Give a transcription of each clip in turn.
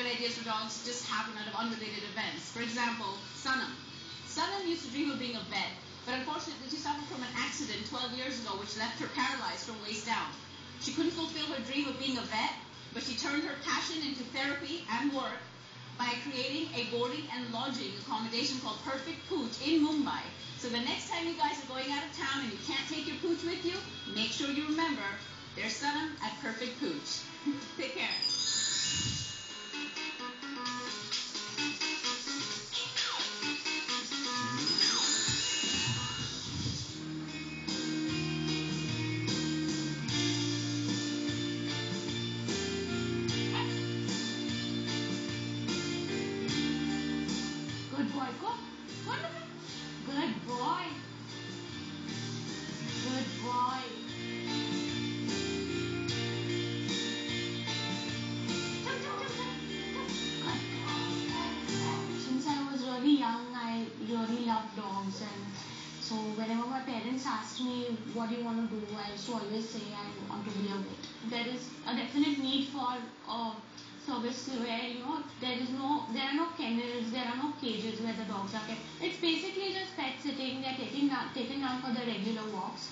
great ideas for dogs just happen out of unrelated events. For example, Sanam. Sanam used to dream of being a vet, but unfortunately she suffered from an accident 12 years ago which left her paralyzed from waist down. She couldn't fulfill her dream of being a vet, but she turned her passion into therapy and work by creating a boarding and lodging accommodation called Perfect Pooch in Mumbai. So the next time you guys are going out of town and you can't take your pooch with you, make sure you remember there's Sanam at Perfect Pooch. Take care. Good boy. Good boy. Since I was really young, I really loved dogs, and so whenever my parents asked me what do you want to do, I used to always say I want to be a vet. There is a definite need for uh, service where you know there is no there are no kennels there are no cages where the dogs are kept. It's basically just pet sitting they're taken down taken down for the regular walks.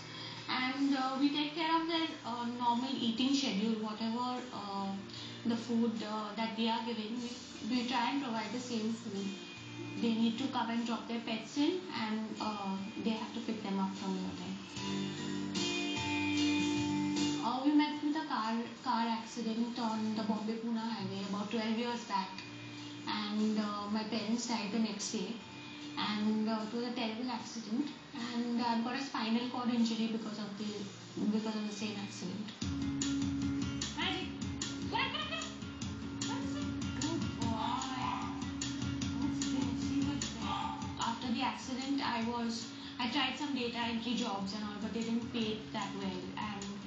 And uh, we take care of their uh, normal eating schedule whatever uh, the food uh, that we are giving. We, we try and provide the same food. They need to come and drop their pets in accident on the Bombay Pune highway about 12 years back, and uh, my parents died the next day. And uh, it was a terrible accident, and I've got a spinal cord injury because of the because of the same accident. Magic? After the accident, I was I tried some data entry jobs and all, but they didn't pay that well, and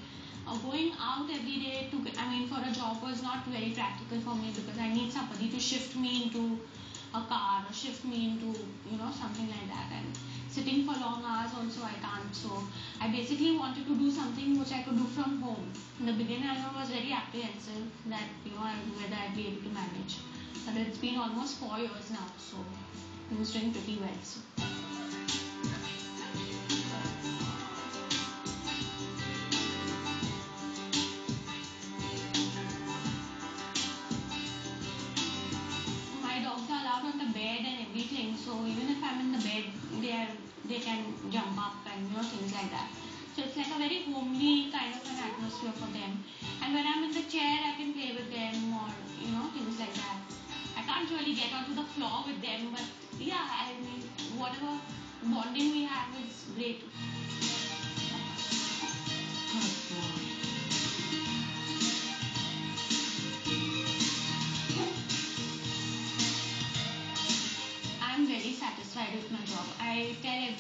uh, going out every day to I mean for a job was not very practical for me because I need somebody to shift me into a car or shift me into you know something like that. And sitting for long hours also I can't. So I basically wanted to do something which I could do from home. In the beginning I was very apprehensive that you know whether I'd be able to manage. But it's been almost four years now so was doing pretty well so. Everything. So even if I'm in the bed, they are they can jump up and you know things like that. So it's like a very homely kind of an atmosphere for them. And when I'm in the chair, I can play with them or you know things like that. I can't really get onto the floor with them, but yeah, I mean whatever bonding we have is great.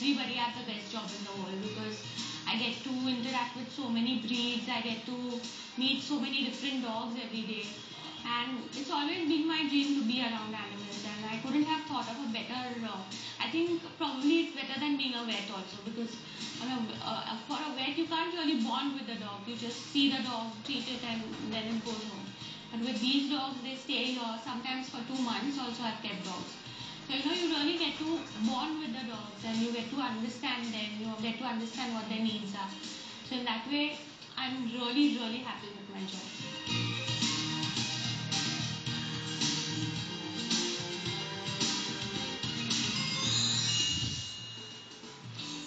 Everybody have the best job in the world because I get to interact with so many breeds, I get to meet so many different dogs every day. And it's always been my dream to be around animals, and I couldn't have thought of a better. Uh, I think probably it's better than being a vet also because on a, uh, for a vet you can't really bond with the dog. You just see the dog, treat it, and then it goes home. But with these dogs, they stay here sometimes for two months. Also, I've kept dogs. So you know you really get to bond with the and you get to understand them, you get to understand what their needs are. So in that way, I'm really, really happy with my job.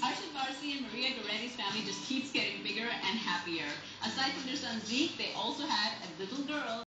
Arshad and Maria Goretti's family just keeps getting bigger and happier. Aside from their son Zeke, they also had a little girl